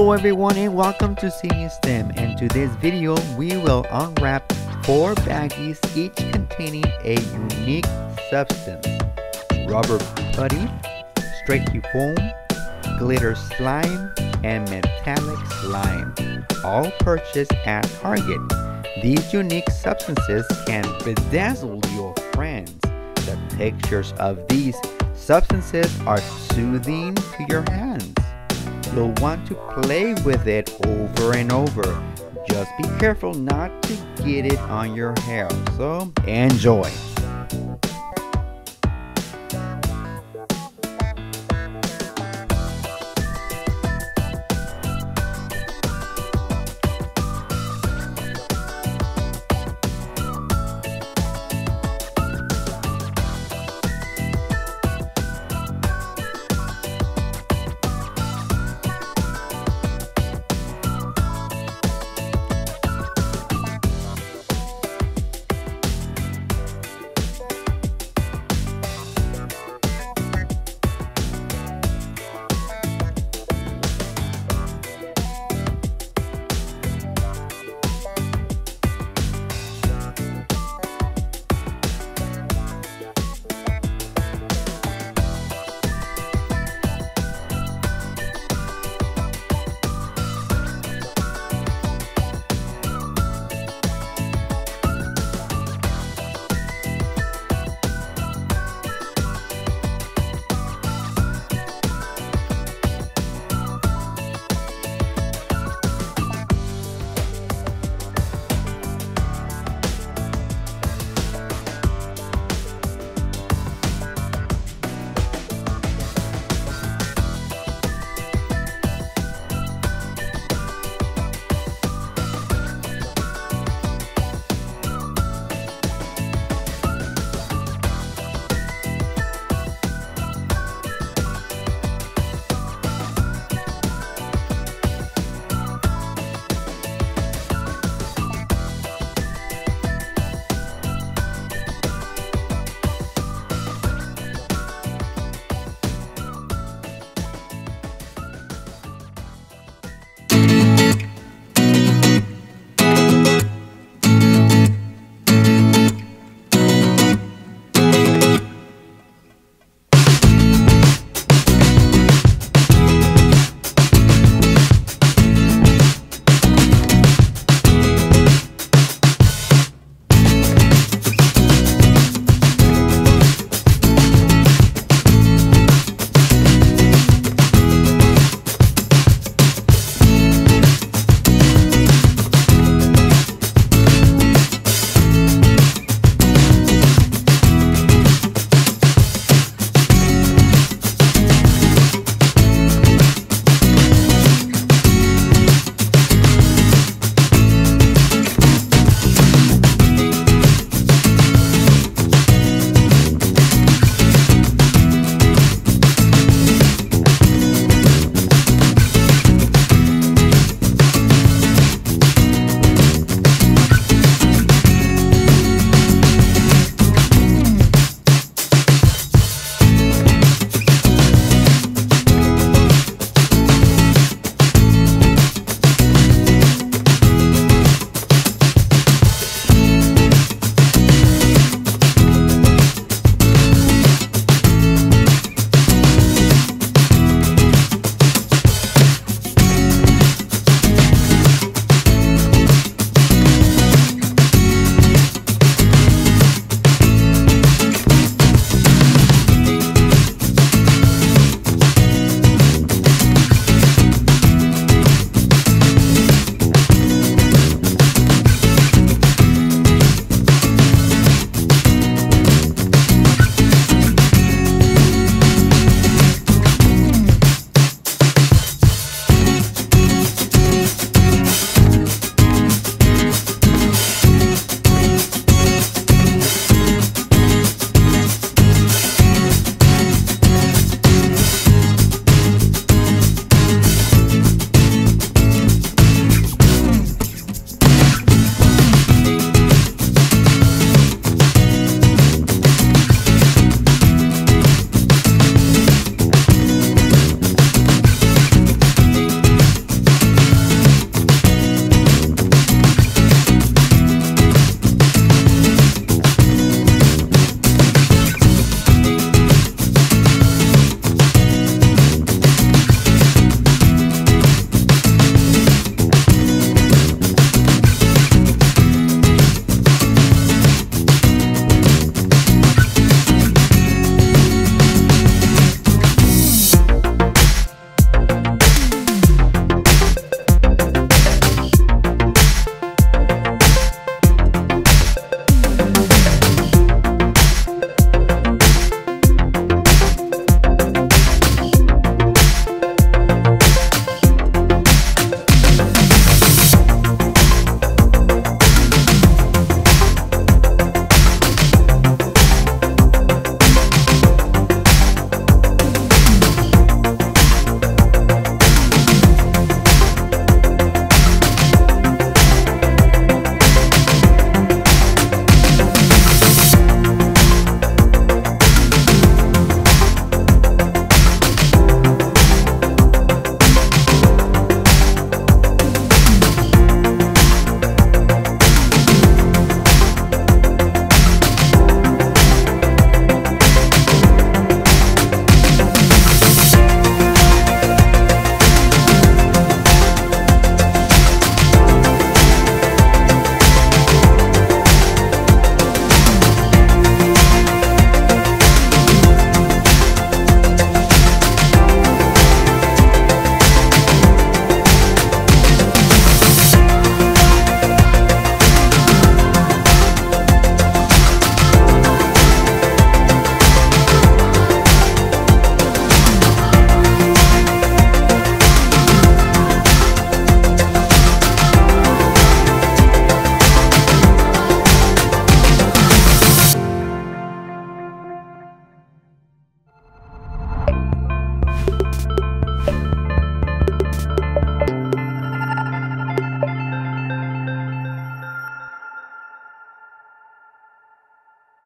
Hello everyone and welcome to simiSTEM and today's video we will unwrap 4 baggies each containing a unique substance. Rubber putty, to foam, glitter slime, and metallic slime, all purchased at Target. These unique substances can bedazzle your friends. The textures of these substances are soothing to your hands. You'll want to play with it over and over. Just be careful not to get it on your hair. So enjoy.